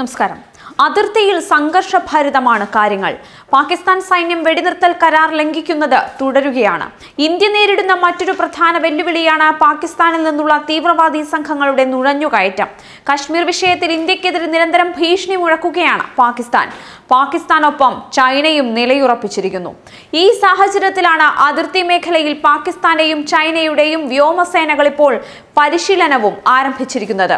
നമസ്കാരം. അതിർത്തിയിൽ സംഘർഷഭരിതമാണ് കാര്യങ്ങൾ. പാകിസ്ഥാൻ സൈന്യം വെടിനിർത്തൽ കരാർ ലംഘിക്കുന്നത് തുടരുകയാണ്. ഇന്ത്യ നേരിടുന്ന മറ്റൊരു പ്രധാന വെല്ലുവിളിയാണ് പാകിസ്ഥാനിൽ നിന്നുള്ള തീവ്രവാദി സംഘങ്ങളുടെ നുഴഞ്ഞുകയറ്റം. കശ്മീർ വിഷയത്തിൽ ഇന്ത്യക്കെതിരെ നിരന്തരം ഭീഷണി മുഴക്കുകയാണ് പാകിസ്ഥാൻ. പാകിസ്ഥാനൊപ്പം ചൈനയും നിലയുറപ്പിച്ചിരിക്കുന്നു. ഈ സാഹചര്യത്തിലാണ് അതിർത്തി മേഖലയിൽ പാകിസ്ഥാന്റെയും ചൈനയുടെയും വ്യോമസേനകൾ ഇപ്പോൾ പരിശീലനവും ആരംഭിച്ചിരിക്കുന്നത്.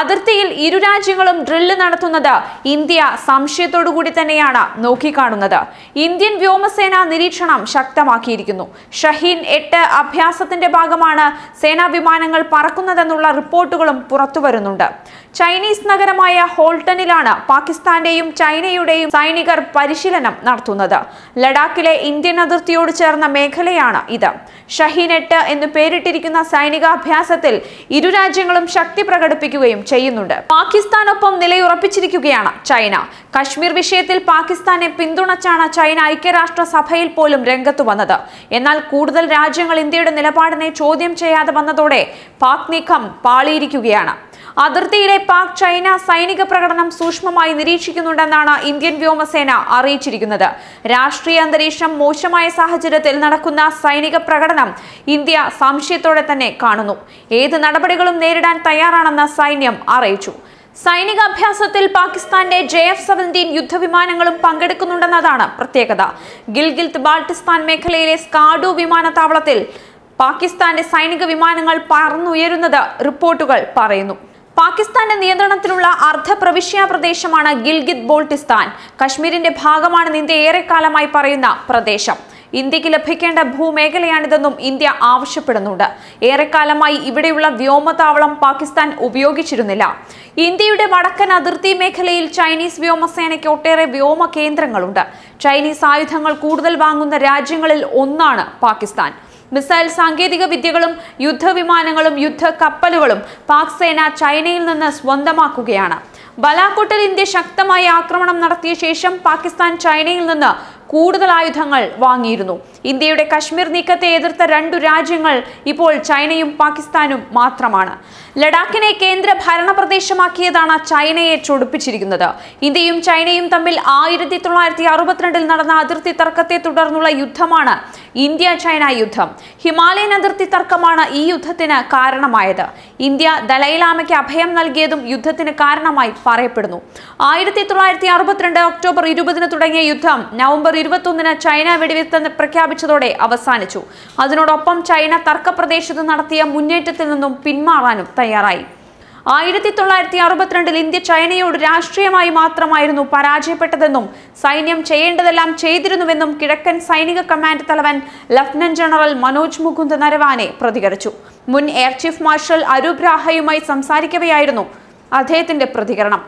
അതിർത്തിയിൽ ഇരു രാജ്യങ്ങളും ഡ്രില്ല് നടത്തുന്നത് ഇന്ത്യ സംശയത്തോടുകൂടി തന്നെയാണ് നോക്കിക്കാണുന്നത്. ഇന്ത്യൻ വ്യോമസേന നിരീക്ഷണം ശക്തമാക്കിയിരിക്കുന്നു. ഷഹീൻ എട്ട് അഭ്യാസത്തിന്റെ ഭാഗമാണ് സേനാ വിമാനങ്ങൾ പറക്കുന്നതെന്നുള്ള റിപ്പോർട്ടുകളും പുറത്തുവരുന്നുണ്ട്. ചൈനീസ് നഗരമായ ഹോൾട്ടണിലാണ് പാകിസ്ഥാന്റെയും ചൈനയുടെയും സൈനികർ പരിശീലനം നടത്തുന്നത്. ലഡാക്കിലെ ഇന്ത്യൻ അതിർത്തിയോട് ചേർന്ന മേഖലയാണ് ഇത്. ഷഹീൻ എട്ട് എന്ന് പേരിട്ടിരിക്കുന്ന സൈനികാഭ്യാസത്തിൽ ഇരു രാജ്യങ്ങളും ശക്തി പ്രകടിപ്പിക്കുകയും ചെയ്യുന്നുണ്ട്. പാകിസ്ഥാനൊപ്പം നിലയുറപ്പിച്ചിരിക്കുകയാണ് ചൈന. കശ്മീർ വിഷയത്തിൽ പാകിസ്ഥാനെ പിന്തുണച്ചാണ് ചൈന ഐക്യരാഷ്ട്ര സഭയിൽ പോലും രംഗത്തു വന്നത്. എന്നാൽ കൂടുതൽ രാജ്യങ്ങൾ ഇന്ത്യയുടെ നിലപാടിനെ ചോദ്യം ചെയ്യാതെ വന്നതോടെ പാക് നീക്കം പാളിയിരിക്കുകയാണ്. അതിർത്തിയിലെ പാക് ചൈന സൈനിക പ്രകടനം സൂക്ഷ്മമായി നിരീക്ഷിക്കുന്നുണ്ടെന്നാണ് ഇന്ത്യൻ വ്യോമസേന അറിയിച്ചിരിക്കുന്നത്. രാഷ്ട്രീയ അന്തരീക്ഷം മോശമായ സാഹചര്യത്തിൽ നടക്കുന്ന സൈനിക പ്രകടനം ഇന്ത്യ സംശയത്തോടെ തന്നെ കാണുന്നു. ഏത് നടപടികളും നേരിടാൻ തയ്യാറാണെന്ന് സൈന്യം അറിയിച്ചു. സൈനികാഭ്യാസത്തിൽ പാകിസ്ഥാന്റെ ജെ എഫ് സെവന്റീൻ യുദ്ധവിമാനങ്ങളും പങ്കെടുക്കുന്നുണ്ടെന്നതാണ് പ്രത്യേകത. ഗിൽഗിൽത്ത് ബാൾട്ടിസ്ഥാൻ മേഖലയിലെ സ്കാഡു വിമാനത്താവളത്തിൽ പാകിസ്ഥാന്റെ സൈനിക വിമാനങ്ങൾ പറന്നുയരുന്നത് റിപ്പോർട്ടുകൾ പറയുന്നു. പാകിസ്ഥാന്റെ നിയന്ത്രണത്തിലുള്ള അർദ്ധ പ്രവിശ്യ പ്രദേശമാണ് ഗിൽഗിത് ബോൾട്ടിസ്ഥാൻ. കശ്മീരിന്റെ ഭാഗമാണെന്ന് ഇന്ത്യ ഏറെക്കാലമായി പറയുന്ന പ്രദേശം. ഇന്ത്യയ്ക്ക് ലഭിക്കേണ്ട ഭൂമേഖലയാണിതെന്നും ഇന്ത്യ ആവശ്യപ്പെടുന്നുണ്ട്. ഏറെക്കാലമായി ഇവിടെയുള്ള വ്യോമതാവളം പാകിസ്ഥാൻ ഉപയോഗിച്ചിരുന്നില്ല. ഇന്ത്യയുടെ വടക്കൻ അതിർത്തി മേഖലയിൽ ചൈനീസ് വ്യോമസേനയ്ക്ക് ഒട്ടേറെ വ്യോമ കേന്ദ്രങ്ങളുണ്ട് ചൈനീസ് ആയുധങ്ങൾ കൂടുതൽ വാങ്ങുന്ന രാജ്യങ്ങളിൽ ഒന്നാണ് പാകിസ്ഥാൻ. മിസൈൽ സാങ്കേതിക വിദ്യകളും യുദ്ധവിമാനങ്ങളും യുദ്ധ കപ്പലുകളും പാക് സേന ചൈനയിൽ നിന്ന് സ്വന്തമാക്കുകയാണ്. ബലാക്കോട്ടിൽ ഇന്ത്യ ശക്തമായ ആക്രമണം നടത്തിയ ശേഷം പാകിസ്ഥാൻ ചൈനയിൽ നിന്ന് കൂടുതൽ ആയുധങ്ങൾ വാങ്ങിയിരുന്നു. ഇന്ത്യയുടെ കശ്മീർ നീക്കത്തെ എതിർത്ത രണ്ടു രാജ്യങ്ങൾ ഇപ്പോൾ ചൈനയും പാകിസ്ഥാനും മാത്രമാണ്. ലഡാക്കിനെ കേന്ദ്ര ഭരണ പ്രദേശമാക്കിയതാണ് ചൈനയെ ചൊടിപ്പിച്ചിരിക്കുന്നത്. ഇന്ത്യയും ചൈനയും തമ്മിൽ ആയിരത്തി തൊള്ളായിരത്തി അറുപത്തിരണ്ടിൽ നടന്ന അതിർത്തി തർക്കത്തെ തുടർന്നുള്ള യുദ്ധമാണ് ഇന്ത്യ ചൈന യുദ്ധം. ഹിമാലയൻ അതിർത്തി തർക്കമാണ് ഈ യുദ്ധത്തിന് കാരണമായത്. ഇന്ത്യ ദലൈലാമയ്ക്ക് അഭയം നൽകിയതും യുദ്ധത്തിന് കാരണമായി പറയപ്പെടുന്നു. ആയിരത്തി തൊള്ളായിരത്തി അറുപത്തിരണ്ട് ഒക്ടോബർ ഇരുപതിന് തുടങ്ങിയ യുദ്ധം നവംബർ ഇരുപത്തൊന്നിന് ചൈന വെടിവെത്തെന്ന് പ്രഖ്യാപിച്ചതോടെ അവസാനിച്ചു. അതിനോടൊപ്പം ചൈന തർക്കപ്രദേശത്ത് നടത്തിയ മുന്നേറ്റത്തിൽ നിന്നും പിന്മാറാനും തയ്യാറായി. ആയിരത്തി തൊള്ളായിരത്തി അറുപത്തിരണ്ടിൽ ഇന്ത്യ ചൈനയോട് രാഷ്ട്രീയമായി മാത്രമായിരുന്നു പരാജയപ്പെട്ടതെന്നും സൈന്യം ചെയ്യേണ്ടതെല്ലാം ചെയ്തിരുന്നുവെന്നും കിഴക്കൻ സൈനിക കമാൻഡ് തലവൻ ലഫ്റ്റനന്റ് ജനറൽ മനോജ് മുകുന്ദ് നരവാനെ പ്രതികരിച്ചു. മുൻ എയർ ചീഫ് മാർഷൽ അരൂപ് രാഹയുമായി സംസാരിക്കവെയായിരുന്നു അദ്ദേഹത്തിന്റെ പ്രതികരണം.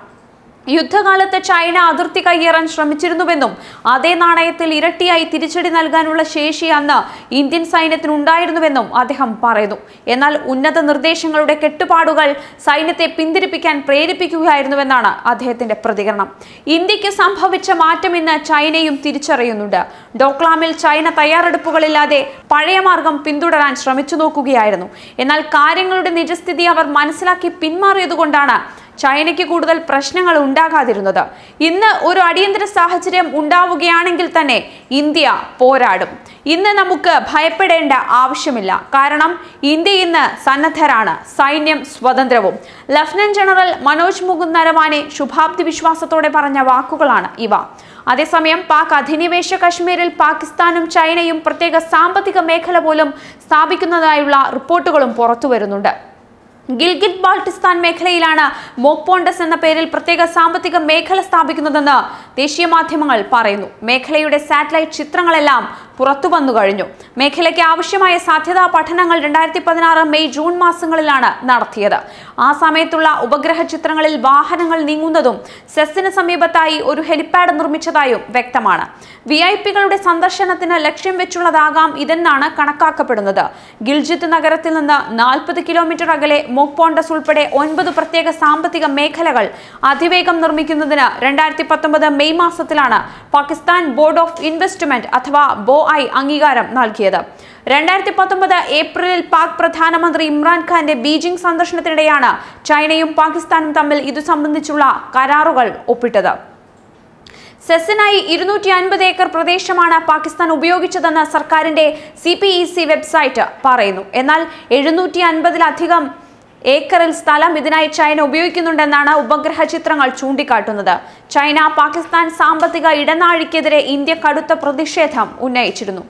യുദ്ധകാലത്ത് ചൈന അതിർത്തി കയ്യേറാൻ ശ്രമിച്ചിരുന്നുവെന്നും അതേ നാണയത്തിൽ ഇരട്ടിയായി തിരിച്ചടി നൽകാനുള്ള ശേഷി അന്ന് ഇന്ത്യൻ സൈന്യത്തിനുണ്ടായിരുന്നുവെന്നും അദ്ദേഹം പറയുന്നു. എന്നാൽ ഉന്നത നിർദ്ദേശങ്ങളുടെ കെട്ടുപാടുകൾ സൈന്യത്തെ പിന്തിരിപ്പിക്കാൻ പ്രേരിപ്പിക്കുകയായിരുന്നുവെന്നാണ് അദ്ദേഹത്തിന്റെ പ്രതികരണം. ഇന്ത്യയ്ക്ക് സംഭവിച്ച മാറ്റം ഇന്ന് ചൈനയും തിരിച്ചറിയുന്നുണ്ട്. ഡോക്ലാമിൽ ചൈന തയ്യാറെടുപ്പുകളില്ലാതെ പഴയ മാർഗം പിന്തുടരാൻ ശ്രമിച്ചു നോക്കുകയായിരുന്നു. എന്നാൽ കാര്യങ്ങളുടെ നിജസ്ഥിതി അവർ മനസ്സിലാക്കി പിന്മാറിയതുകൊണ്ടാണ് ചൈനയ്ക്ക് കൂടുതൽ പ്രശ്നങ്ങൾ ഉണ്ടാകാതിരുന്നത്. ഇന്ന് ഒരു അടിയന്തര സാഹചര്യം ഉണ്ടാവുകയാണെങ്കിൽ തന്നെ ഇന്ത്യ പോരാടും. ഇന്ന് നമുക്ക് ഭയപ്പെടേണ്ട ആവശ്യമില്ല. കാരണം ഇന്ത്യ ഇന്ന് സന്നദ്ധരാണ്. സൈന്യം സ്വതന്ത്രവും. ലഫ്റ്റനന്റ് ജനറൽ മനോജ് മുകുന്ദ് നരവാനെ ശുഭാപ്തി വിശ്വാസത്തോടെ പറഞ്ഞ വാക്കുകളാണ് ഇവ. അതേസമയം പാക് അധിനിവേശ കശ്മീരിൽ പാകിസ്ഥാനും ചൈനയും പ്രത്യേക സാമ്പത്തിക മേഖല പോലും സ്ഥാപിക്കുന്നതായുള്ള റിപ്പോർട്ടുകളും പുറത്തുവരുന്നുണ്ട്. ഗിൽഗിറ്റ് ബാൾട്ടിസ്ഥാൻ മേഖലയിലാണ് മോക്പോണ്ടസ് എന്ന പേരിൽ പ്രത്യേക സാമ്പത്തിക മേഖല സ്ഥാപിക്കുന്നതെന്ന് ദേശീയ മാധ്യമങ്ങൾ പറയുന്നു. മേഖലയുടെ സാറ്റലൈറ്റ് ചിത്രങ്ങളെല്ലാം പുറത്തു വന്നു കഴിഞ്ഞു. മേഖലയ്ക്ക് ആവശ്യമായ സാധ്യതാ പഠനങ്ങൾ രണ്ടായിരത്തി പതിനാറ് മെയ് ജൂൺ മാസങ്ങളിലാണ് നടത്തിയത്. ആ സമയത്തുള്ള ഉപഗ്രഹ ചിത്രങ്ങളിൽ വാഹനങ്ങൾ നീങ്ങുന്നതും സെസ്സിന് സമീപത്തായി ഒരു ഹെലിപാഡ് നിർമ്മിച്ചതായും വ്യക്തമാണ്. വി ഐ പികളുടെ സന്ദർശനത്തിന് ലക്ഷ്യം വെച്ചുള്ളതാകാം ഇതെന്നാണ് കണക്കാക്കപ്പെടുന്നത്. ഗിൽജിത്ത് നഗരത്തിൽ നിന്ന് നാൽപ്പത് കിലോമീറ്റർ അകലെ മോക്പോണ്ടസ് ഉൾപ്പെടെ ഒൻപത് പ്രത്യേക സാമ്പത്തിക മേഖലകൾ അതിവേഗം നിർമ്മിക്കുന്നതിന് രണ്ടായിരത്തി പത്തൊമ്പത് മെയ് മാസത്തിലാണ് പാകിസ്ഥാൻ ബോർഡ് ഓഫ് ഇൻവെസ്റ്റ്മെന്റ് അഥവാ ബോ ഐ അംഗീകാരം നൽകിയത്. രണ്ടായിരത്തി പത്തൊമ്പത് ഏപ്രിലിൽ പാക് പ്രധാനമന്ത്രി ഇമ്രാൻഖാന്റെ ബീജിംഗ് സന്ദർശനത്തിനിടെയാണ് ചൈനയും പാകിസ്ഥാനും തമ്മിൽ ഇതു സംബന്ധിച്ചുള്ള കരാറുകൾ ഒപ്പിട്ടത്. സെസ്സിനായി ഇരുന്നൂറ്റി അൻപത് ഏക്കർ പ്രദേശമാണ് പാകിസ്ഥാൻ ഉപയോഗിച്ചതെന്ന് സർക്കാരിന്റെ C P E C website പറയുന്നു. എന്നാൽ എഴുന്നൂറ്റി അൻപതിലധികം ഏക്കറിൽ സ്ഥലം ഇതിനായി ചൈന ഉപയോഗിക്കുന്നുണ്ടെന്നാണ് ഉപഗ്രഹ ചിത്രങ്ങൾ ചൂണ്ടിക്കാട്ടുന്നത്. ചൈന പാകിസ്ഥാൻ സാമ്പത്തിക ഇടനാഴിക്കെതിരെ ഇന്ത്യ കടുത്ത പ്രതിഷേധം ഉന്നയിച്ചിരുന്നു.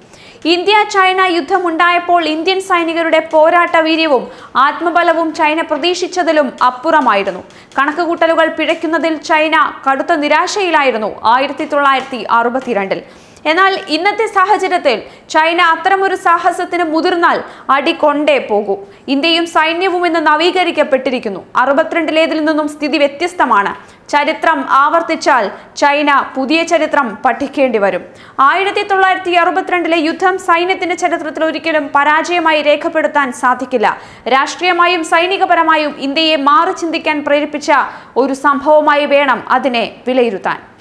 ഇന്ത്യ ചൈന യുദ്ധമുണ്ടായപ്പോൾ ഇന്ത്യൻ സൈനികരുടെ പോരാട്ട വീര്യവും ആത്മബലവും ചൈന പ്രതീക്ഷിച്ചതിലും അപ്പുറമായിരുന്നു. കണക്കുകൂട്ടലുകൾ പിഴയ്ക്കുന്നതിൽ ചൈന കടുത്ത നിരാശയിലായിരുന്നു ആയിരത്തി തൊള്ളായിരത്തി അറുപത്തിരണ്ടിൽ. എന്നാൽ ഇന്നത്തെ സാഹചര്യത്തിൽ ചൈന അത്തരമൊരു സാഹസത്തിന് മുതിർന്നാൽ അടി കൊണ്ടേ പോകൂ. ഇന്ത്യയും സൈന്യവും ഇന്ന് നവീകരിക്കപ്പെട്ടിരിക്കുന്നു. അറുപത്തിരണ്ടിലേതിൽ നിന്നും സ്ഥിതി വ്യത്യസ്തമാണ്. ചരിത്രം ആവർത്തിച്ചാൽ ചൈന പുതിയ ചരിത്രം പഠിക്കേണ്ടി വരും. ആയിരത്തി തൊള്ളായിരത്തി അറുപത്തിരണ്ടിലെ യുദ്ധം സൈന്യത്തിന്റെ ചരിത്രത്തിൽ ഒരിക്കലും പരാജയമായി രേഖപ്പെടുത്താൻ സാധിക്കില്ല. രാഷ്ട്രീയമായും സൈനികപരമായും ഇന്ത്യയെ മാറി ചിന്തിക്കാൻ പ്രേരിപ്പിച്ച ഒരു സംഭവമായി വേണം അതിനെ വിലയിരുത്താൻ.